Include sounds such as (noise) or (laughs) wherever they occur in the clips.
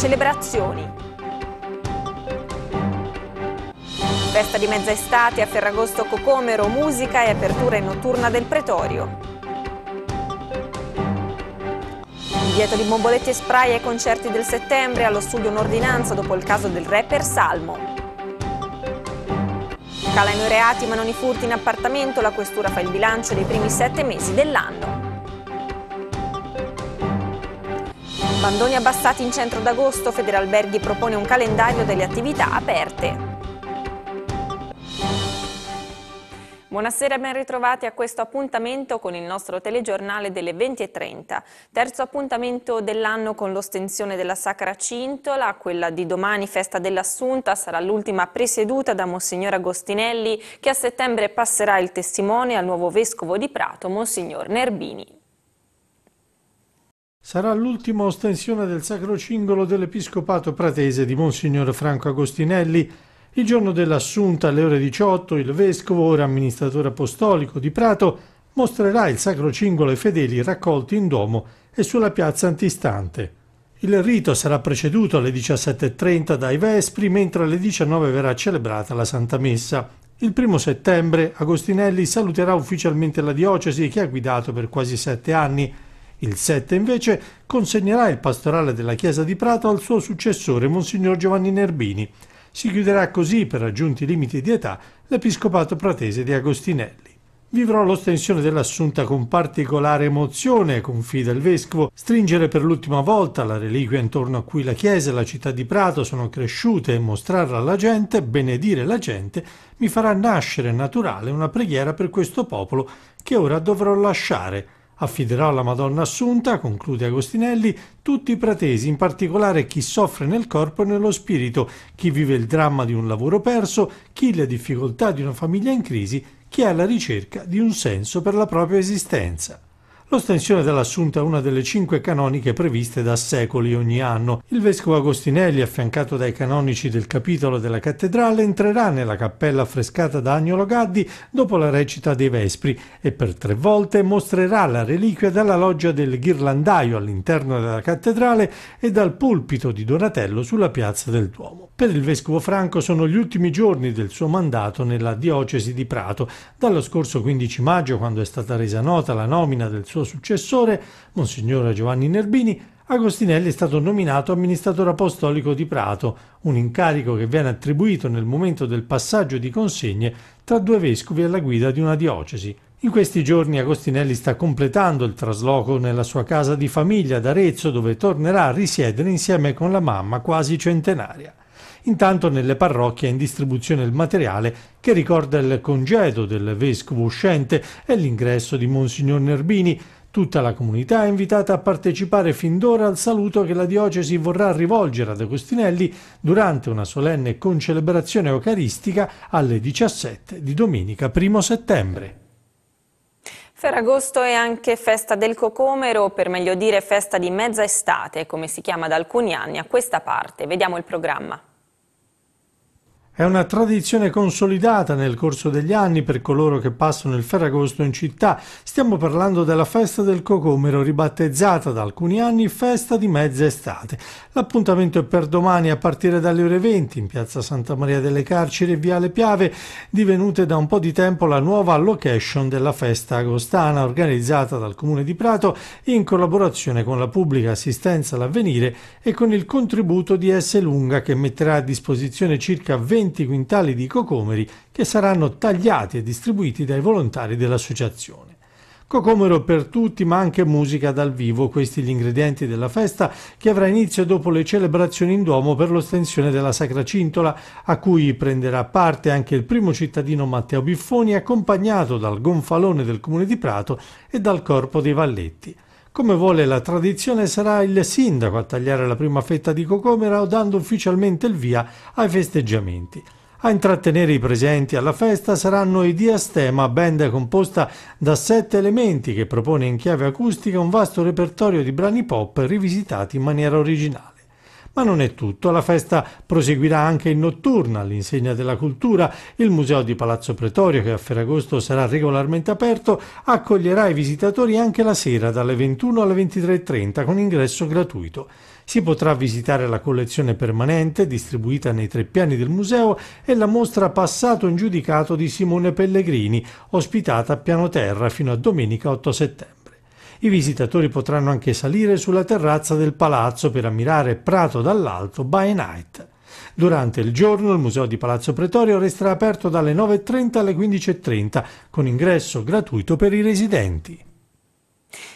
celebrazioni. Festa di mezza estate a Ferragosto Cocomero, musica e apertura notturna del Pretorio. Divieto di bomboletti e spray ai concerti del settembre, allo studio un'ordinanza dopo il caso del rapper Salmo. Calano i reati ma non i furti in appartamento, la questura fa il bilancio dei primi sette mesi dell'anno. Bandoni abbassati in centro d'agosto, Federalberghi propone un calendario delle attività aperte. Buonasera e ben ritrovati a questo appuntamento con il nostro telegiornale delle 20.30. Terzo appuntamento dell'anno con l'ostensione della Sacra Cintola, quella di domani, festa dell'Assunta, sarà l'ultima presieduta da Monsignor Agostinelli che a settembre passerà il testimone al nuovo vescovo di Prato, Monsignor Nerbini. Sarà l'ultima ostensione del Sacro Cingolo dell'Episcopato pratese di Monsignor Franco Agostinelli il giorno dell'assunta alle ore 18 il vescovo, ora amministratore apostolico di Prato, mostrerà il sacro cingolo ai fedeli raccolti in Duomo e sulla piazza antistante. Il rito sarà preceduto alle 17.30 dai Vespri, mentre alle 19 verrà celebrata la Santa Messa. Il primo settembre Agostinelli saluterà ufficialmente la diocesi che ha guidato per quasi sette anni. Il 7 invece consegnerà il pastorale della Chiesa di Prato al suo successore, Monsignor Giovanni Nerbini. Si chiuderà così, per raggiunti limiti di età, l'episcopato pratese di Agostinelli. Vivrò l'ostensione dell'assunta con particolare emozione, confida il vescovo. Stringere per l'ultima volta la reliquia intorno a cui la Chiesa e la città di Prato sono cresciute e mostrarla alla gente, benedire la gente, mi farà nascere naturale una preghiera per questo popolo che ora dovrò lasciare Affiderò alla Madonna Assunta, conclude Agostinelli, tutti i pratesi, in particolare chi soffre nel corpo e nello spirito, chi vive il dramma di un lavoro perso, chi le difficoltà di una famiglia in crisi, chi è alla ricerca di un senso per la propria esistenza. L'ostensione dell'assunta è una delle cinque canoniche previste da secoli ogni anno. Il vescovo Agostinelli, affiancato dai canonici del capitolo della cattedrale, entrerà nella cappella affrescata da Agnolo Gaddi dopo la recita dei Vespri e per tre volte mostrerà la reliquia dalla loggia del ghirlandaio all'interno della cattedrale e dal pulpito di Donatello sulla piazza del Duomo. Per il vescovo Franco sono gli ultimi giorni del suo mandato nella diocesi di Prato. Dallo scorso 15 maggio, quando è stata resa nota la nomina del suo successore, Monsignore Giovanni Nerbini, Agostinelli è stato nominato amministratore apostolico di Prato, un incarico che viene attribuito nel momento del passaggio di consegne tra due vescovi alla guida di una diocesi. In questi giorni Agostinelli sta completando il trasloco nella sua casa di famiglia ad Arezzo, dove tornerà a risiedere insieme con la mamma quasi centenaria. Intanto nelle parrocchie è in distribuzione il materiale che ricorda il congedo del vescovo uscente e l'ingresso di Monsignor Nerbini. Tutta la comunità è invitata a partecipare fin d'ora al saluto che la diocesi vorrà rivolgere ad Agostinelli durante una solenne concelebrazione eucaristica alle 17 di domenica 1 settembre. Ferragosto è anche festa del cocomero, per meglio dire festa di mezza estate, come si chiama da alcuni anni a questa parte. Vediamo il programma. È una tradizione consolidata nel corso degli anni per coloro che passano il Ferragosto in città. Stiamo parlando della festa del cocomero, ribattezzata da alcuni anni festa di mezza estate. L'appuntamento è per domani a partire dalle ore 20 in piazza Santa Maria delle Carceri e Viale Piave, divenute da un po' di tempo la nuova location della festa agostana organizzata dal Comune di Prato in collaborazione con la pubblica assistenza all'avvenire e con il contributo di S. Lunga che metterà a disposizione circa 20 20 quintali di cocomeri che saranno tagliati e distribuiti dai volontari dell'associazione. Cocomero per tutti, ma anche musica dal vivo, questi gli ingredienti della festa che avrà inizio dopo le celebrazioni in Duomo per l'ostensione della Sacra Cintola, a cui prenderà parte anche il primo cittadino Matteo Biffoni, accompagnato dal gonfalone del comune di Prato e dal corpo dei Valletti. Come vuole la tradizione sarà il sindaco a tagliare la prima fetta di cocomera dando ufficialmente il via ai festeggiamenti. A intrattenere i presenti alla festa saranno i Diastema, band composta da sette elementi che propone in chiave acustica un vasto repertorio di brani pop rivisitati in maniera originale. Ma non è tutto, la festa proseguirà anche in notturna all'insegna della cultura. Il Museo di Palazzo Pretorio, che a Ferragosto sarà regolarmente aperto, accoglierà i visitatori anche la sera dalle 21 alle 23.30 con ingresso gratuito. Si potrà visitare la collezione permanente distribuita nei tre piani del museo e la mostra Passato in giudicato di Simone Pellegrini, ospitata a piano terra fino a domenica 8 settembre. I visitatori potranno anche salire sulla terrazza del palazzo per ammirare Prato dall'alto by night. Durante il giorno il Museo di Palazzo Pretorio resterà aperto dalle 9.30 alle 15.30 con ingresso gratuito per i residenti.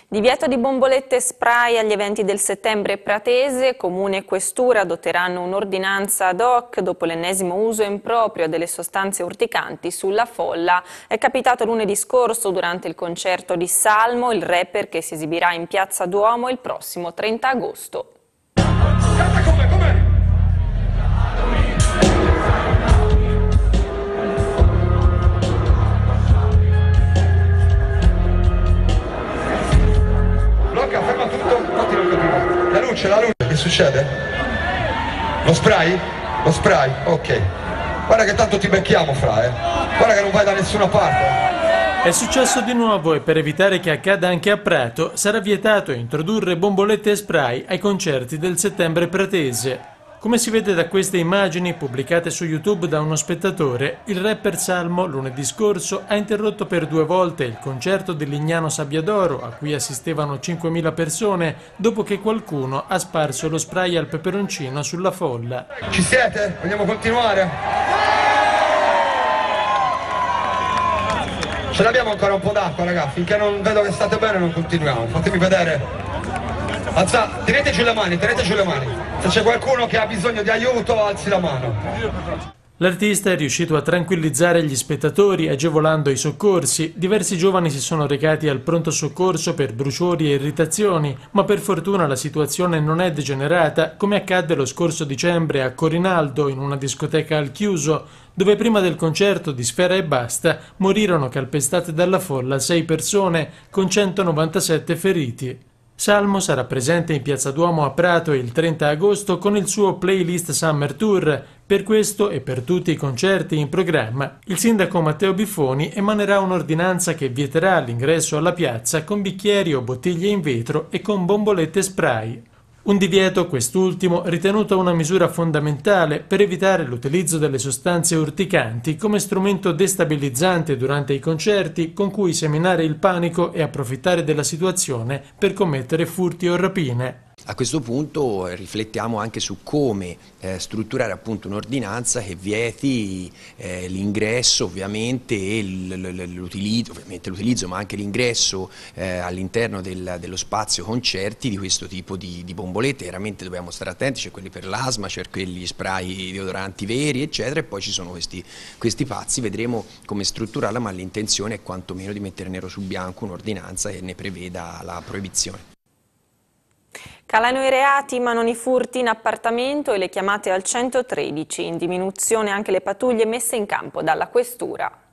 Divieto di bombolette spray agli eventi del settembre pratese, Comune e Questura adotteranno un'ordinanza ad hoc dopo l'ennesimo uso improprio delle sostanze urticanti sulla folla. È capitato lunedì scorso durante il concerto di Salmo, il rapper che si esibirà in Piazza Duomo il prossimo 30 agosto. Luce, la luce, che succede? Lo spray? Lo spray? Ok. Guarda che tanto ti becchiamo fra, eh. Guarda che non vai da nessuna parte. È successo di nuovo e per evitare che accada anche a Prato sarà vietato introdurre bombolette e spray ai concerti del settembre pratese. Come si vede da queste immagini pubblicate su YouTube da uno spettatore, il rapper Salmo lunedì scorso ha interrotto per due volte il concerto di Lignano Sabbiadoro, a cui assistevano 5.000 persone, dopo che qualcuno ha sparso lo spray al peperoncino sulla folla. Ci siete? Vogliamo continuare? Ce l'abbiamo ancora un po' d'acqua, ragazzi. Finché non vedo che state bene non continuiamo. Fatemi vedere. Alza, tenete giù le mani, tenete giù le mani. Se c'è qualcuno che ha bisogno di aiuto, alzi la mano. L'artista è riuscito a tranquillizzare gli spettatori agevolando i soccorsi. Diversi giovani si sono recati al pronto soccorso per bruciori e irritazioni, ma per fortuna la situazione non è degenerata, come accadde lo scorso dicembre a Corinaldo in una discoteca al chiuso, dove prima del concerto di Sfera e Basta morirono calpestate dalla folla sei persone con 197 feriti. Salmo sarà presente in Piazza Duomo a Prato il 30 agosto con il suo playlist Summer Tour. Per questo e per tutti i concerti in programma, il sindaco Matteo Biffoni emanerà un'ordinanza che vieterà l'ingresso alla piazza con bicchieri o bottiglie in vetro e con bombolette spray. Un divieto, quest'ultimo, ritenuto una misura fondamentale per evitare l'utilizzo delle sostanze urticanti come strumento destabilizzante durante i concerti con cui seminare il panico e approfittare della situazione per commettere furti o rapine. A questo punto eh, riflettiamo anche su come eh, strutturare appunto un'ordinanza che vieti eh, l'ingresso ovviamente e l'utilizzo, ma anche l'ingresso eh, all'interno del, dello spazio concerti di questo tipo di, di, bombolette, chiaramente dobbiamo stare attenti, c'è quelli per l'asma, c'è quelli spray deodoranti veri eccetera e poi ci sono questi, questi pazzi, vedremo come strutturarla ma l'intenzione è quantomeno di mettere nero su bianco un'ordinanza che ne preveda la proibizione. Calano i reati ma non i furti in appartamento e le chiamate al 113, in diminuzione anche le pattuglie messe in campo dalla questura.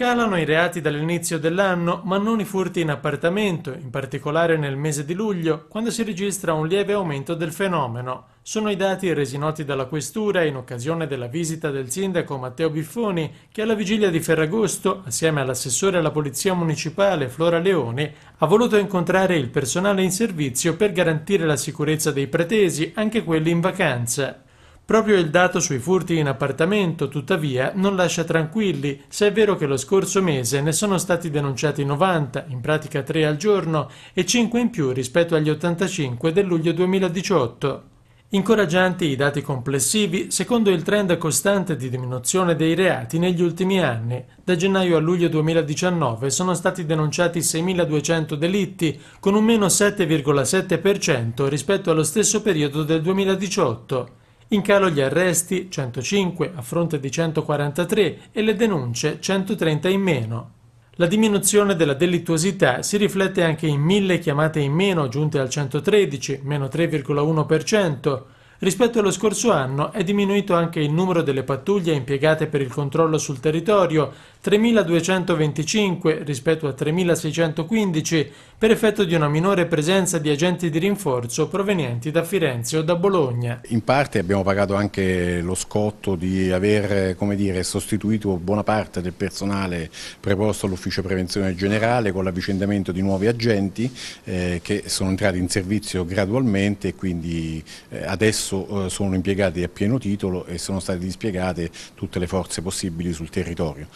Calano i reati dall'inizio dell'anno, ma non i furti in appartamento, in particolare nel mese di luglio, quando si registra un lieve aumento del fenomeno. Sono i dati resi noti dalla Questura in occasione della visita del sindaco Matteo Biffoni, che alla vigilia di Ferragosto, assieme all'assessore alla Polizia Municipale Flora Leoni, ha voluto incontrare il personale in servizio per garantire la sicurezza dei pretesi, anche quelli in vacanza. Proprio il dato sui furti in appartamento, tuttavia, non lascia tranquilli, se è vero che lo scorso mese ne sono stati denunciati 90, in pratica 3 al giorno, e 5 in più rispetto agli 85 del luglio 2018. Incoraggianti i dati complessivi, secondo il trend costante di diminuzione dei reati negli ultimi anni. Da gennaio a luglio 2019 sono stati denunciati 6.200 delitti, con un meno 7,7% rispetto allo stesso periodo del 2018. In calo gli arresti, 105 a fronte di 143 e le denunce, 130 in meno. La diminuzione della delittuosità si riflette anche in 1000 chiamate in meno giunte al 113, meno 3,1%, Rispetto allo scorso anno è diminuito anche il numero delle pattuglie impiegate per il controllo sul territorio, 3.225 rispetto a 3.615, per effetto di una minore presenza di agenti di rinforzo provenienti da Firenze o da Bologna. In parte abbiamo pagato anche lo scotto di aver dire, sostituito buona parte del personale preposto all'ufficio prevenzione generale con l'avvicendamento di nuovi agenti eh, che sono entrati in servizio gradualmente e quindi eh, adesso adesso eh, sono impiegati a pieno titolo e sono state dispiegate tutte le forze possibili sul territorio.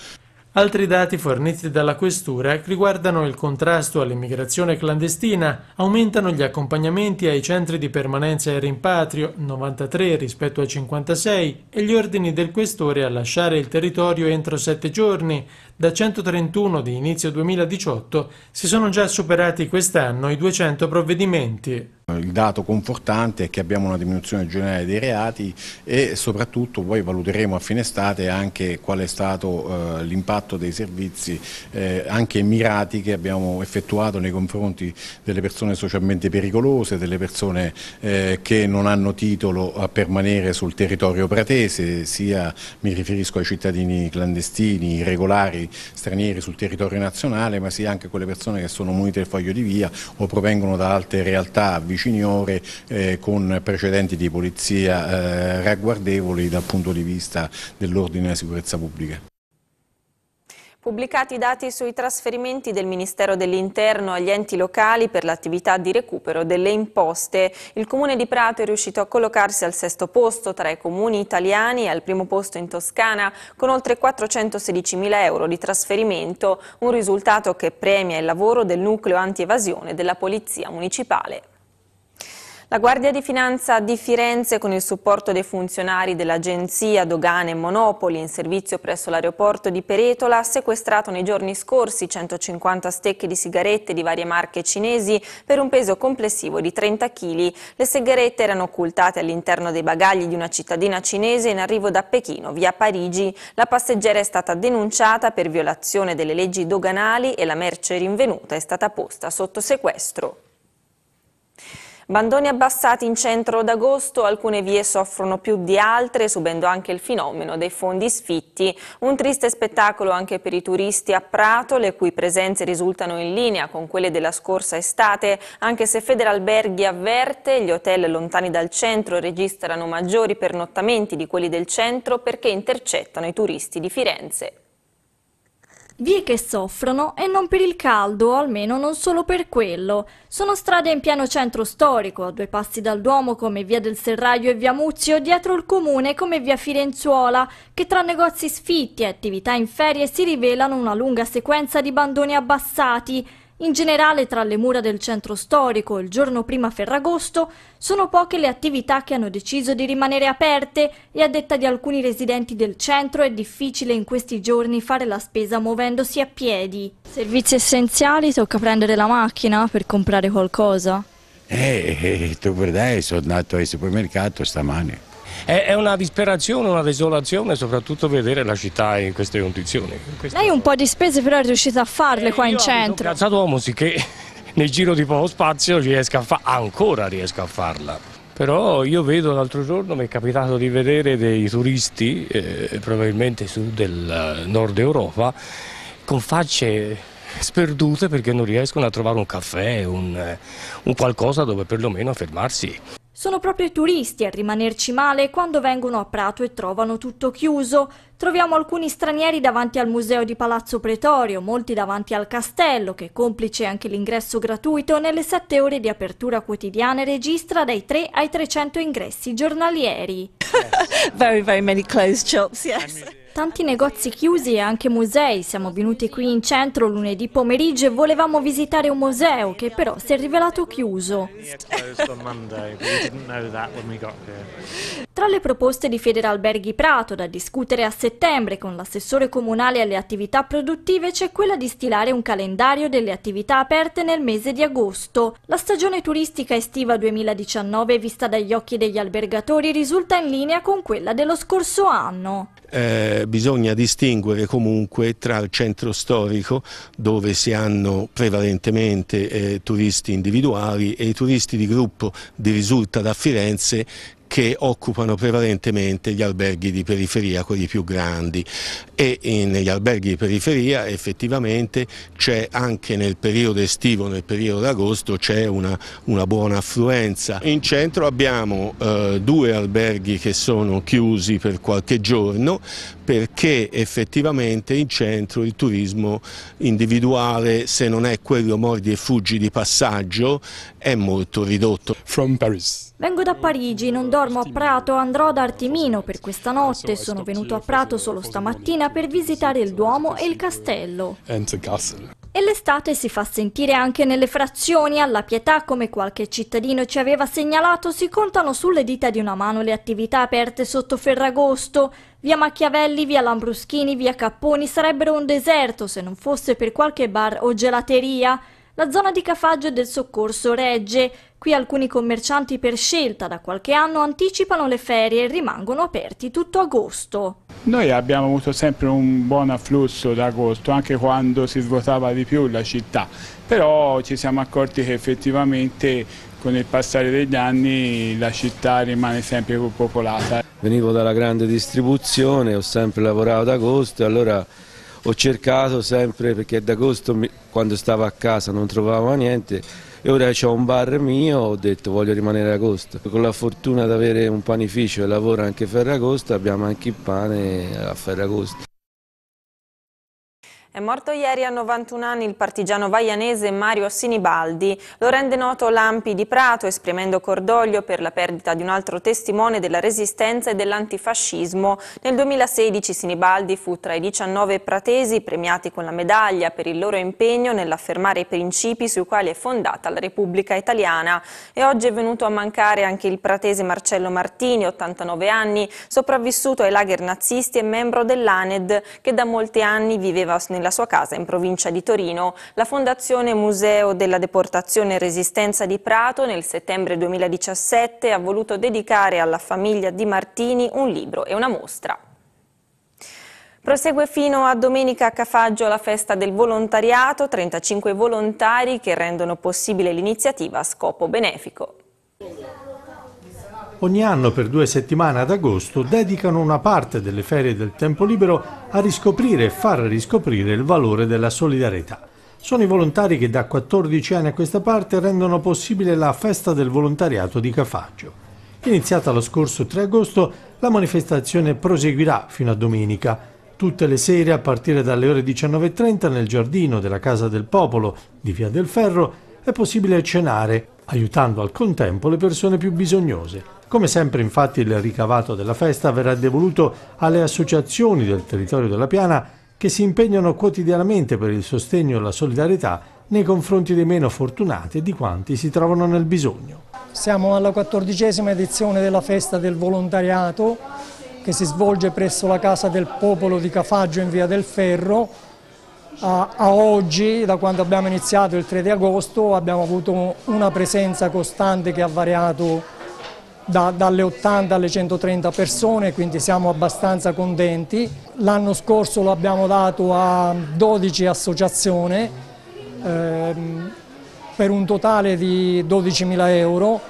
Altri dati forniti dalla Questura riguardano il contrasto all'immigrazione clandestina, aumentano gli accompagnamenti ai centri di permanenza e rimpatrio, 93 rispetto a 56, e gli ordini del Questore a lasciare il territorio entro 7 giorni, da 131 di inizio 2018 si sono già superati quest'anno i 200 provvedimenti. Il dato confortante è che abbiamo una diminuzione generale dei reati e soprattutto poi valuteremo a fine estate anche qual è stato eh, l'impatto dei servizi eh, anche mirati che abbiamo effettuato nei confronti delle persone socialmente pericolose, delle persone eh, che non hanno titolo a permanere sul territorio pratese, sia mi riferisco ai cittadini clandestini, regolari, stranieri sul territorio nazionale, ma sia anche quelle persone che sono munite del foglio di via o provengono da altre realtà viciniore eh, con precedenti di polizia eh, ragguardevoli dal punto di vista dell'ordine della sicurezza pubblica. Pubblicati i dati sui trasferimenti del Ministero dell'Interno agli enti locali per l'attività di recupero delle imposte, il Comune di Prato è riuscito a collocarsi al sesto posto tra i comuni italiani e al primo posto in Toscana con oltre 416 mila euro di trasferimento, un risultato che premia il lavoro del nucleo anti-evasione della Polizia Municipale. La Guardia di Finanza di Firenze, con il supporto dei funzionari dell'Agenzia Dogane e Monopoli in servizio presso l'aeroporto di Peretola, ha sequestrato nei giorni scorsi 150 stecche di sigarette di varie marche cinesi per un peso complessivo di 30 kg. Le sigarette erano occultate all'interno dei bagagli di una cittadina cinese in arrivo da Pechino, via Parigi. La passeggera è stata denunciata per violazione delle leggi doganali e la merce rinvenuta è stata posta sotto sequestro. Bandoni abbassati in centro d'agosto, alcune vie soffrono più di altre, subendo anche il fenomeno dei fondi sfitti. Un triste spettacolo anche per i turisti a Prato, le cui presenze risultano in linea con quelle della scorsa estate, anche se Federalberghi avverte gli hotel lontani dal centro registrano maggiori pernottamenti di quelli del centro perché intercettano i turisti di Firenze. Vie che soffrono e non per il caldo, o almeno non solo per quello. Sono strade in pieno centro storico, a due passi dal Duomo come via del Serraglio e via Muzio, dietro il comune come via Firenzuola, che tra negozi sfitti e attività in ferie si rivelano una lunga sequenza di bandoni abbassati, in generale, tra le mura del centro storico il giorno prima Ferragosto, sono poche le attività che hanno deciso di rimanere aperte e a detta di alcuni residenti del centro è difficile in questi giorni fare la spesa muovendosi a piedi. Servizi essenziali, tocca prendere la macchina per comprare qualcosa? Eh, eh tu vedrai, sono andato al supermercato stamane. È, è una disperazione, una desolazione, soprattutto vedere la città in queste condizioni. In queste... Lei un po' di spese però è riuscita a farle eh, qua in centro. Grazie uomo, sì che nel giro di poco spazio riesca a fa ancora riesco a farla. Però io vedo l'altro giorno, mi è capitato di vedere dei turisti, eh, probabilmente del nord Europa, con facce sperdute perché non riescono a trovare un caffè, un, un qualcosa dove perlomeno fermarsi. Sono proprio i turisti a rimanerci male quando vengono a Prato e trovano tutto chiuso. Troviamo alcuni stranieri davanti al museo di Palazzo Pretorio, molti davanti al castello, che complice anche l'ingresso gratuito, nelle sette ore di apertura quotidiane registra dai 3 ai 300 ingressi giornalieri. (laughs) very, very many closed shops, yes. Tanti negozi chiusi e anche musei. Siamo venuti qui in centro lunedì pomeriggio e volevamo visitare un museo che però si è rivelato chiuso. Tra le proposte di Federalberghi Prato da discutere a settembre con l'assessore comunale alle attività produttive c'è quella di stilare un calendario delle attività aperte nel mese di agosto. La stagione turistica estiva 2019 vista dagli occhi degli albergatori risulta in linea con quella dello scorso anno. Eh, bisogna distinguere comunque tra il centro storico dove si hanno prevalentemente eh, turisti individuali e i turisti di gruppo di risulta da Firenze che occupano prevalentemente gli alberghi di periferia, quelli più grandi e negli alberghi di periferia effettivamente c'è anche nel periodo estivo, nel periodo d'agosto, c'è una, una, buona affluenza. In centro abbiamo eh, due alberghi che sono chiusi per qualche giorno perché effettivamente in centro il turismo individuale, se non è quello mordi e fuggi di passaggio, è molto ridotto. Vengo da Parigi, non dormo a Prato, andrò ad Artimino per questa notte. Sono venuto a Prato solo stamattina per visitare il Duomo e il castello. E l'estate si fa sentire anche nelle frazioni. Alla Pietà, come qualche cittadino ci aveva segnalato, si contano sulle dita di una mano le attività aperte sotto Ferragosto. Via Machiavelli, via Lambruschini, via Capponi sarebbero un deserto se non fosse per qualche bar o gelateria. La zona di Cafaggio e del soccorso regge. Qui alcuni commercianti per scelta da qualche anno anticipano le ferie e rimangono aperti tutto agosto. Noi abbiamo avuto sempre un buon afflusso d'agosto, anche quando si svuotava di più la città, però ci siamo accorti che effettivamente con il passare degli anni la città rimane sempre più popolata. Venivo dalla grande distribuzione, ho sempre lavorato ad agosto e allora ho cercato sempre, perché ad agosto quando stavo a casa non trovavo niente, e ora ho un bar mio, ho detto voglio rimanere ad agosto. Con la fortuna di avere un panificio e lavoro anche a Ferragosto abbiamo anche il pane a Ferragosto. È morto ieri a 91 anni il partigiano vaianese Mario Sinibaldi. Lo rende noto Lampi di Prato, esprimendo cordoglio per la perdita di un altro testimone della resistenza e dell'antifascismo. Nel 2016 Sinibaldi fu tra i 19 pratesi premiati con la medaglia per il loro impegno nell'affermare i principi sui quali è fondata la Repubblica Italiana. E oggi è venuto a mancare anche il pratese Marcello Martini, 89 anni, sopravvissuto ai lager nazisti e membro dell'ANED, che da molti anni viveva nel nella sua casa in provincia di Torino. La Fondazione Museo della Deportazione e Resistenza di Prato nel settembre 2017 ha voluto dedicare alla famiglia di Martini un libro e una mostra. Prosegue fino a domenica a Cafaggio la festa del volontariato, 35 volontari che rendono possibile l'iniziativa a scopo benefico. Ogni anno per due settimane ad agosto dedicano una parte delle ferie del tempo libero a riscoprire e far riscoprire il valore della solidarietà. Sono i volontari che da 14 anni a questa parte rendono possibile la festa del volontariato di Cafaggio. Iniziata lo scorso 3 agosto, la manifestazione proseguirà fino a domenica. Tutte le sere, a partire dalle ore 19.30, nel giardino della Casa del Popolo di Via del Ferro, è possibile cenare, aiutando al contempo le persone più bisognose. Come sempre infatti il ricavato della festa verrà devoluto alle associazioni del territorio della Piana che si impegnano quotidianamente per il sostegno e la solidarietà nei confronti dei meno fortunati e di quanti si trovano nel bisogno. Siamo alla quattordicesima edizione della festa del volontariato che si svolge presso la Casa del Popolo di Cafaggio in Via del Ferro. A, a, oggi, da quando abbiamo iniziato il 3 di agosto, abbiamo avuto una presenza costante che ha variato da, dalle 80 alle 130 persone, quindi siamo abbastanza contenti. L'anno scorso lo abbiamo dato a 12 associazioni ehm, per un totale di 12.000 euro.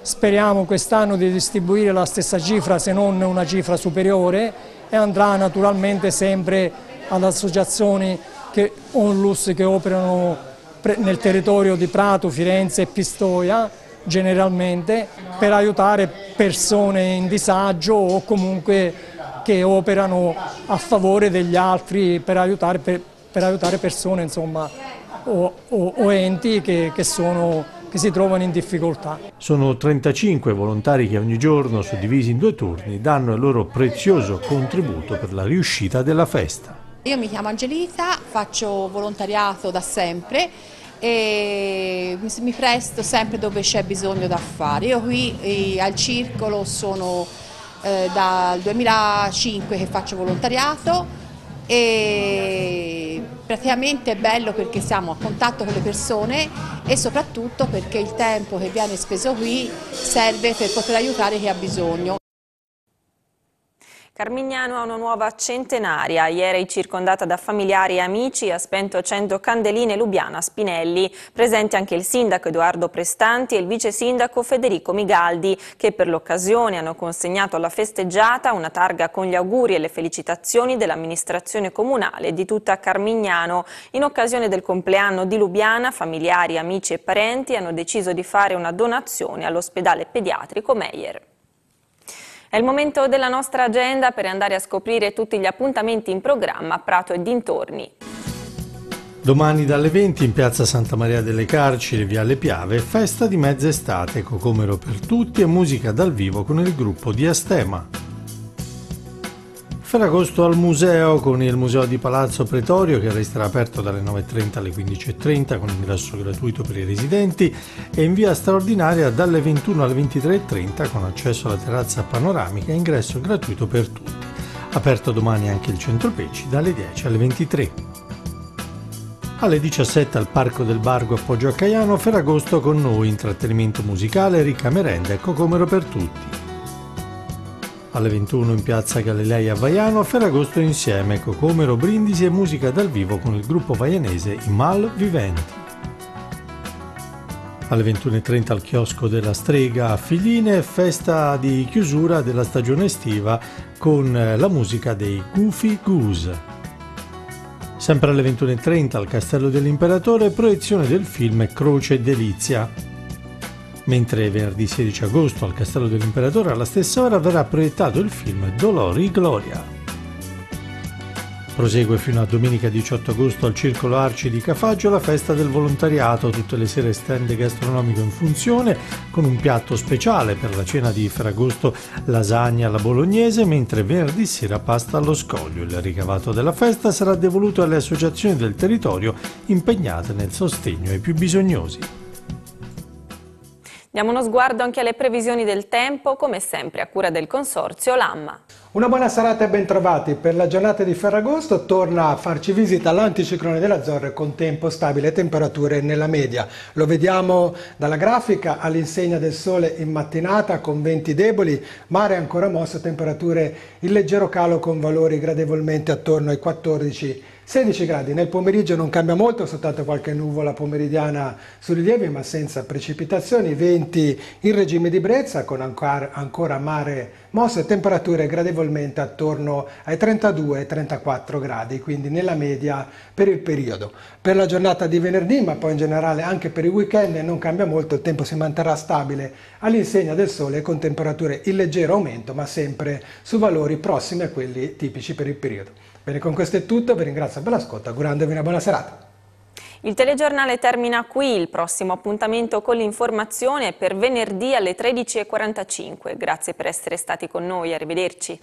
Speriamo quest'anno di distribuire la stessa cifra se non una cifra superiore e andrà naturalmente sempre ad associazioni che, onlus che operano nel territorio di Prato, Firenze e Pistoia generalmente per aiutare persone in disagio o comunque che operano a favore degli altri per aiutare, per, per aiutare persone insomma, o, o, o enti che, che, sono, che si trovano in difficoltà. Sono 35 volontari che ogni giorno, suddivisi in due turni, danno il loro prezioso contributo per la riuscita della festa. Io mi chiamo Angelita, faccio volontariato da sempre e mi presto sempre dove c'è bisogno da fare. Io qui eh, al circolo sono eh, dal 2005 che faccio volontariato e praticamente è bello perché siamo a contatto con le persone e soprattutto perché il tempo che viene speso qui serve per poter aiutare chi ha bisogno. Carmignano ha una nuova centenaria. Ieri circondata da familiari e amici ha spento 100 candeline Lubiana Spinelli. Presenti anche il sindaco Edoardo Prestanti e il vice sindaco Federico Migaldi, che per l'occasione hanno consegnato alla festeggiata una targa con gli auguri e le felicitazioni dell'amministrazione comunale di tutta Carmignano. In occasione del compleanno di Lubiana, familiari, amici e parenti hanno deciso di fare una donazione all'ospedale pediatrico Meyer. È il momento della nostra agenda per andare a scoprire tutti gli appuntamenti in programma a Prato e dintorni. Domani dalle 20 in piazza Santa Maria delle Carceri, Viale Piave, festa di mezza estate, cocomero per tutti e musica dal vivo con il gruppo di Astema. Ferragosto al museo con il Museo di Palazzo Pretorio che resterà aperto dalle 9.30 alle 15.30 con ingresso gratuito per i residenti e in via straordinaria dalle 21 alle 23.30 con accesso alla terrazza panoramica e ingresso gratuito per tutti. Aperto domani anche il Centro Pecci dalle 10 alle 23. Alle 17 al Parco del Bargo a Poggio a Caiano, Ferragosto con noi, intrattenimento musicale, ricca merenda e cocomero per tutti alle 21 in piazza Galilei a Vaiano, a Ferragosto insieme, Cocomero, Brindisi e musica dal vivo con il gruppo vaianese I Mal Viventi. Alle 21.30 al chiosco della Strega a Filine, festa di chiusura della stagione estiva con eh, la musica dei Goofy Goose. Sempre alle 21.30 al Castello dell'Imperatore, proiezione del film Croce Delizia mentre venerdì 16 agosto al Castello dell'Imperatore alla stessa ora verrà proiettato il film Dolori Gloria. Prosegue fino a domenica 18 agosto al Circolo Arci di Cafaggio la festa del volontariato, tutte le sere stand gastronomico in funzione con un piatto speciale per la cena di Ferragosto lasagna alla bolognese, mentre venerdì sera pasta allo scoglio. Il ricavato della festa sarà devoluto alle associazioni del territorio impegnate nel sostegno ai più bisognosi. Diamo uno sguardo anche alle previsioni del tempo, come sempre a cura del Consorzio Lamma. Una buona serata e ben trovati. Per la giornata di Ferragosto torna a farci visita l'anticiclone delle Azzorre con tempo stabile e temperature nella media. Lo vediamo dalla grafica all'insegna del sole in mattinata con venti deboli, mare ancora mosso, temperature in leggero calo con valori gradevolmente attorno ai 14 16 gradi, nel pomeriggio non cambia molto, soltanto qualche nuvola pomeridiana sui rilievi ma senza precipitazioni, venti in regime di brezza con ancora mare mosso e temperature gradevolmente attorno ai 32-34 gradi, quindi nella media per il periodo. Per la giornata di venerdì ma poi in generale anche per il weekend non cambia molto, il tempo si manterrà stabile all'insegna del sole con temperature in leggero aumento ma sempre su valori prossimi a quelli tipici per il periodo. Bene, con questo è tutto, vi ringrazio per l'ascolto, augurandovi una buona serata. Il telegiornale termina qui, il prossimo appuntamento con l'informazione è per venerdì alle 13.45. Grazie per essere stati con noi, arrivederci.